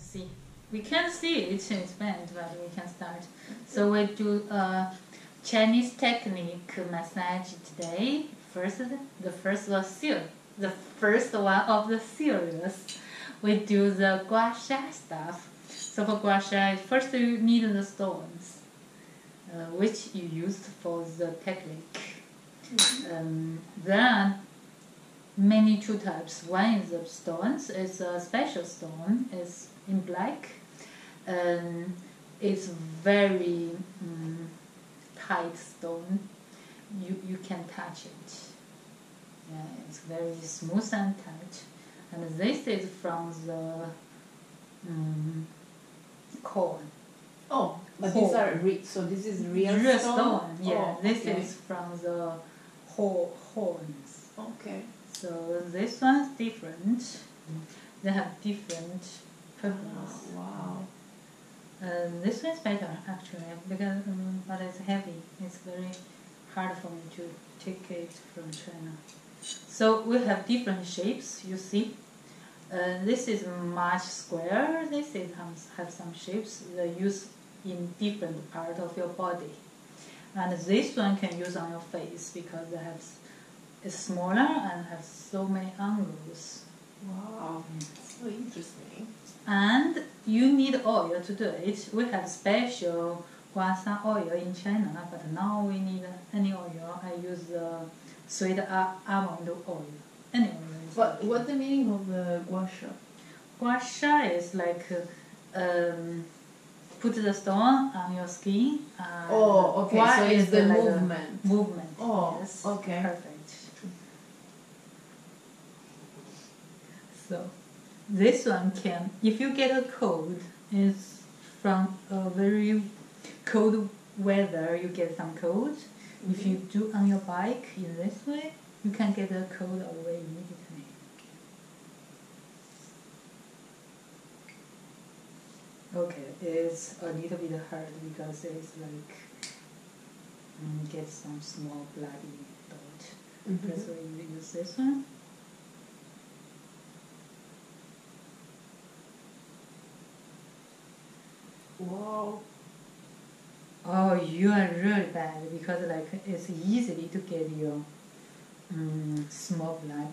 see. We can't see it in bent, but we can start. So we do a Chinese technique massage today. First, the first was serious. The first one of the series. We do the gua sha stuff. So for gua sha, first you need the stones, uh, which you used for the technique. Um, then many two types. One is the stones. It's a special stone. It's in black. Um, it's very um, tight stone. You you can touch it. Yeah, it's very smooth and tight. And this is from the um, corn. Oh, but Hole. these are re- so this is real, Real stone. stone. Yeah, Oh, this okay. is from the ho- horns. okay. So this one's different. They have different purpose. Oh, wow. Um, this one's better actually because um, but it's heavy. It's very hard for me to take it from China. So we have different shapes. You see, uh, this is much square. This is has, have some shapes they use in different part of your body, and this one can use on your face because they have s- it's smaller and has so many angles. Wow. So interesting. And you need oil to do it. We have special gua sha oil in China, but now we need any oil. I use the sweet almond oil. Any oil. is What what's the meaning of the gua sha? Guasha is like uh, um, put the stone on your skin. And Oh, okay, so it's is the like movement. Movement. Oh, yes. okay. Perfect. So, this one can, if you get a cold, it's from a very cold weather, you get some cold. If you do on your bike in this way, you can get a cold away immediately. Okay, it's a little bit hard because it's like mm, get some small bloody dot. That's why you use this one. Wow. Oh, you are really bad because like it's easy to get your um, small blood.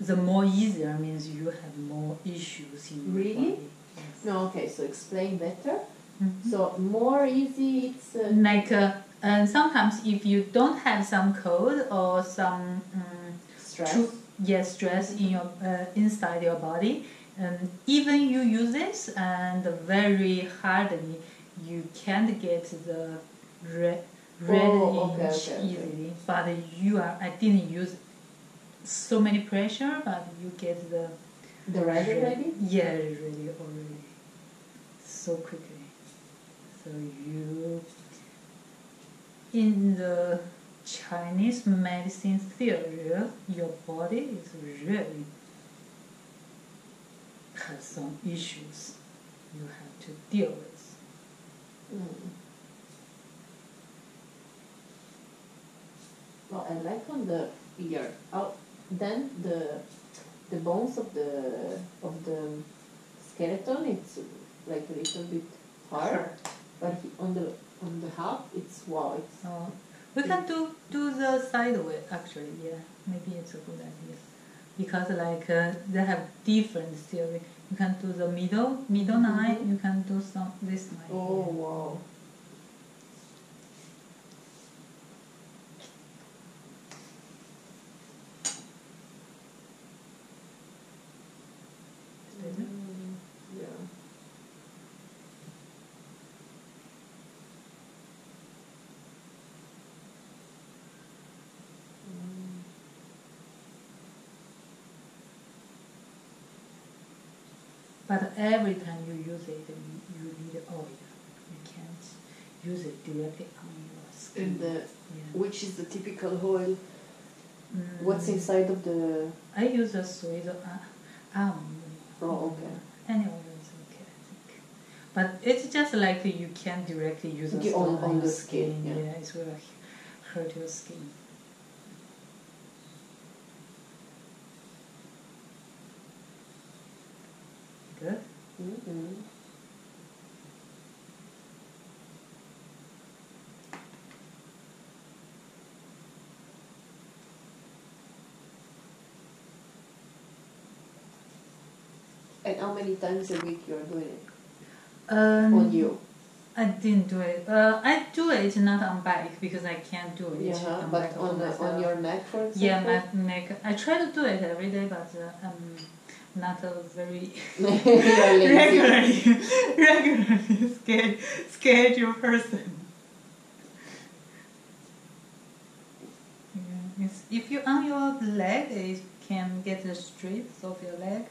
The more easier means you have more issues in your Really? body. Yes. No, okay, so explain better. Mhm. So more easy it's uh, Like uh, and sometimes if you don't have some cold or some um, stress. True, yes, stress in your uh, inside your body. And even you use this, and very hardly you can't get the oh, red red Oh, okay, inch okay, okay. easily. But you are, I didn't use so many pressure, but you get the The red already? yeah, really already so quickly. So you in the Chinese medicine theory, your body is really has some issues you have to deal with. Mm. Well, I like on the ear. Oh, then the the bones of the of the skeleton it's like a little bit hard, but on the on the half it's wow it's So we can do do the sideways actually. Yeah, maybe it's a good idea because like uh, they have different theory. You can do the middle middle line. Mhm. You can do some this line. oh wow. Better? Mm, yeah. Mm. But every time you use it, you, need oil. You can't use it directly on your skin. And the yeah. which is the typical oil? Mm, What's inside of the? I use a sweet uh, almond. Oh, okay. Any oil is okay, I think. But it's just like you can't directly use stone on- on, on the skin. skin, yeah. it's will hurt your skin. Mm-hmm. And how many times a week you're doing it Um, on you? I didn't do it. Uh, I do it not on bike because I can't do it. Yeah, on but on the, on your neck, for example. Yeah, my neck. I try to do it every day, but uh, I'm not a very regularly regularly schedule, schedule person. Yeah, if you on your leg, eh, it can get the strips of your leg,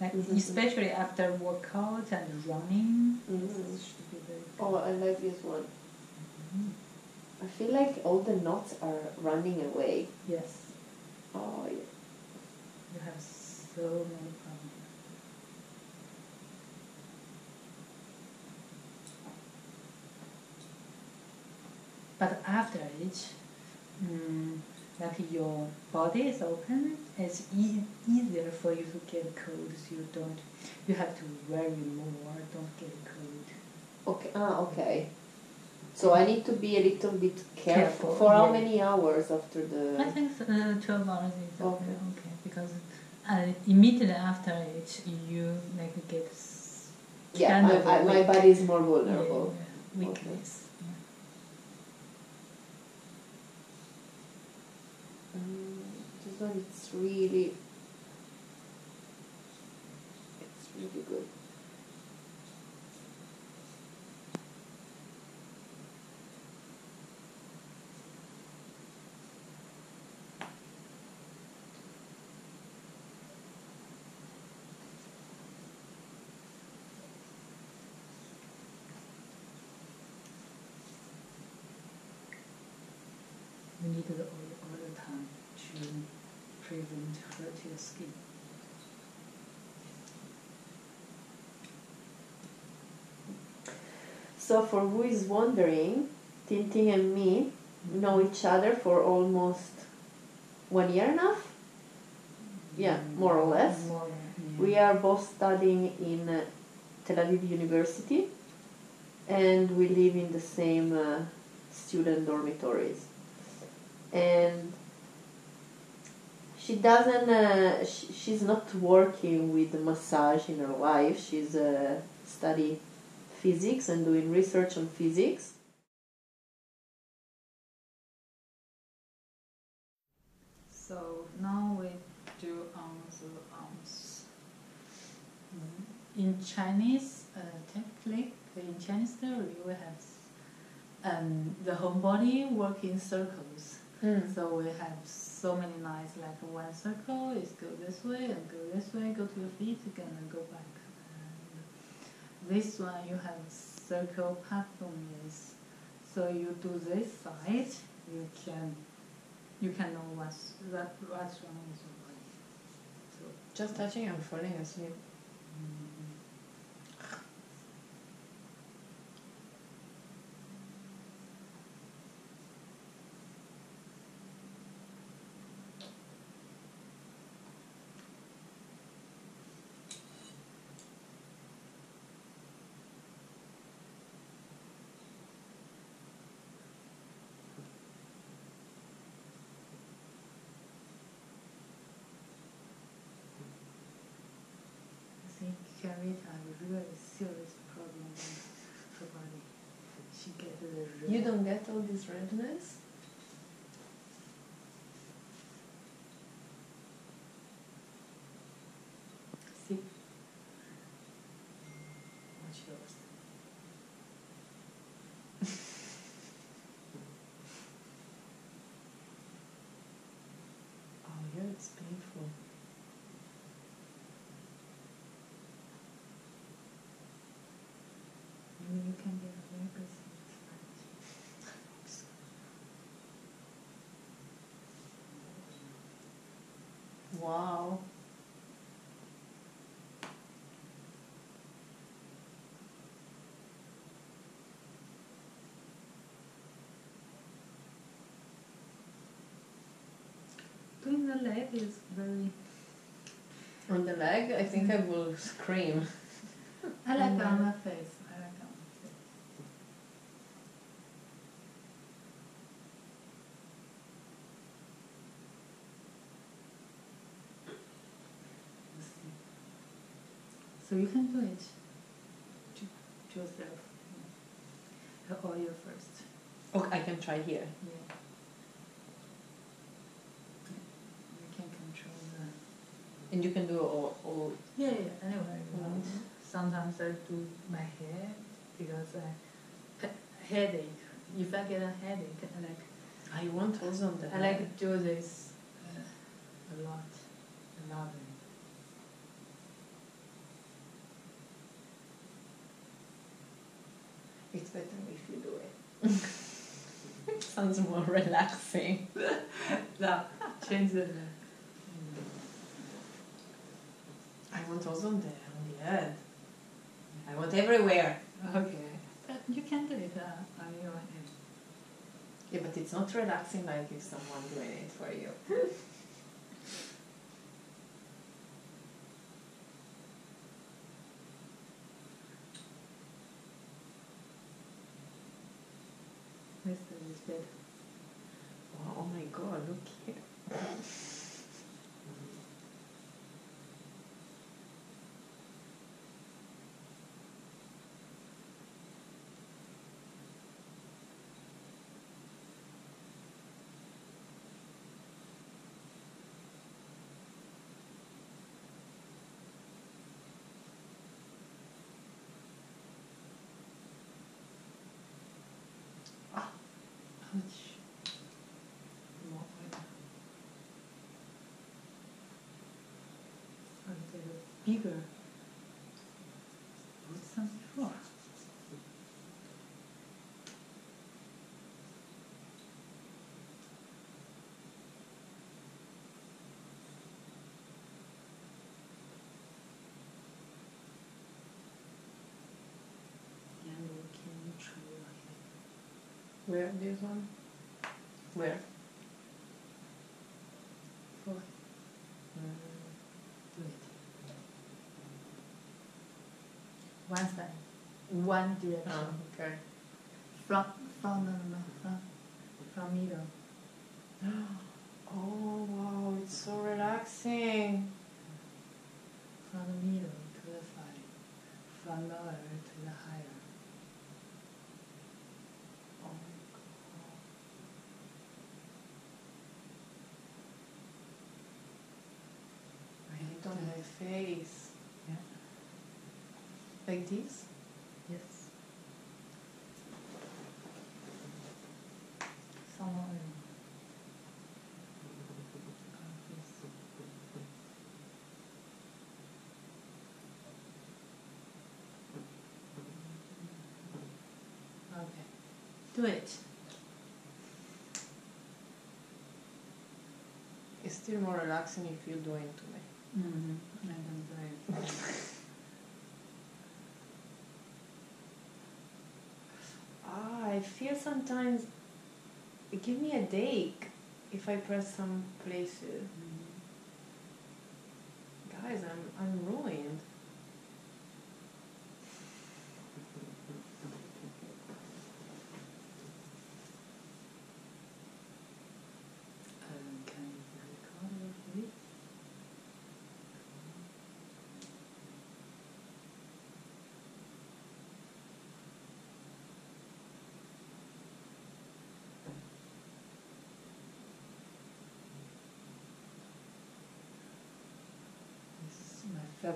like Mhm. especially after workout and running. Mm-hmm. It should be very good. Oh, I like this one. Mm-hmm. I feel like all the knots are running away. Yes, Oh, yeah. you have so many But after it, mm, like your body is open, it's e- easier for you to get cold. So you don't, you have to worry more. Don't get cold. Okay. Ah, okay. So I need to be a little bit careful. Careful, For how yeah. many hours after the? I think uh, twelve hours is okay. Okay. okay because uh, immediately after it, you like get Yeah, kind of I, I, my body is more vulnerable. yeah, weakness. Yeah. Um, this one, it's really, it's really good. You need the oil all the to prevent hurt your skin. So for who is wondering, Tingting and me know each other for almost one year now. Yeah, more or less. More, yeah. We are both studying in uh, Tel Aviv University, and we live in the same uh, student dormitories. And she doesn't. Uh, sh- she's not working with massage in her life. She's uh, study physics and doing research on physics. So now we do on the arms. In Chinese, uh, technically, in Chinese theory, we have um, the whole body work in circles. So we have so many lines, like one circle is go this way and go this way, go to your feet again and go back. And this one you have circle pathways. So you do this side, you can you can know what's that what's wrong with your body. So Just touching and falling asleep. I really serious problem. You don't get all this redness? see. What's yours? Oh, yeah, it's painful. Maybe you can get a very good sleep. Wow. Doing the leg is very On the leg, I think mm. I will scream. I like on uh, my face. I like on my face. Let's see. So you can do it to, to yourself. Or you first. Okay, I can try here. Yeah. You can control the. And you can do all, all Yeah, yeah, anywhere you want. Mhm. Sometimes I do my hair because I he- headache. If I get a headache, I like I want also on the I like to do this uh, a lot. I love it. It's better if you do it. Sounds more relaxing. Now change the. I want also on the on the head. I want everywhere. Okay, but you can do it uh, on your head. Yeah, but it's not relaxing like if someone doing it for you. This Oh, oh my god, look here. Ouch. More little bigger. Put some before. And we can try Where this one? Where? for Mm. do it. One side, one direction. Oh, okay. From from no, no, no, from from middle. Oh wow, it's so relaxing. From the middle to the side. From lower to the higher. Oh my god. I need it on my face. Yeah. Like this? Yes. Some oil. Like this. Okay. Do it. It's still more relaxing if you do it to me. Mm-hmm. I don't do it. Ah, I feel sometimes give me a headache if I press some places. Mm-hmm. Guys, I'm I'm ruined. Um, can you record your voice? Part.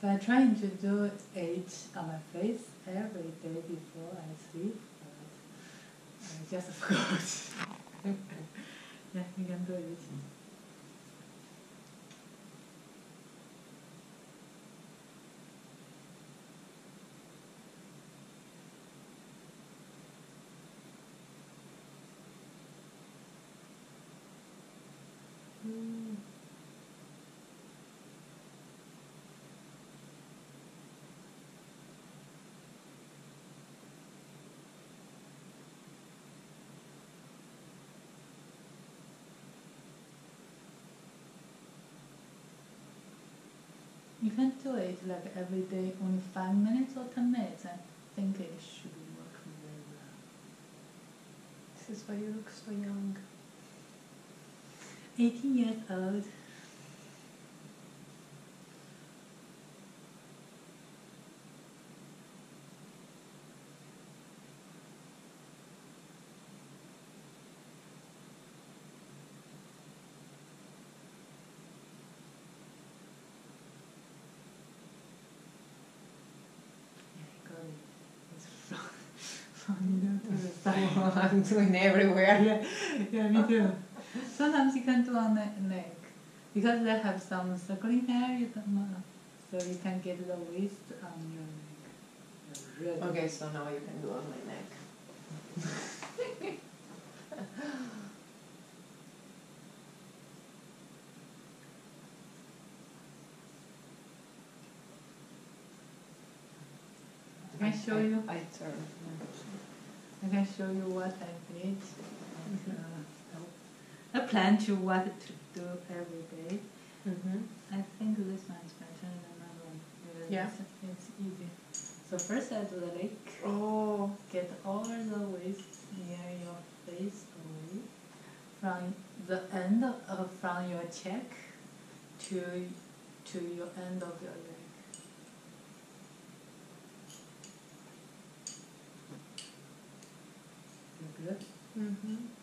So I'm trying to do it on my face every day before I sleep, but I just forgot. yeah, you can do it. You can do it like every day, only five minutes or ten minutes. I think it should work very well. This is why you look so young. 18 years old. Yeah, I got it. It's from, from middle to the side. I'm doing everywhere. yeah, yeah, me too. Sometimes you can do on the neck because they have some circling hair. You can, uh, so you can get the waste on your neck. Really. Okay, so now you can do on my neck. I show you. I turn. I can show you what I did. And, uh, I plan to what to do every day. Mm-hmm. I think this one is better than another one. because Yeah. It's, it's easy. So first I do the leg. Oh. Get all the waste near your face away from the end of from your cheek to to your end of your leg. You good? Mm-hmm.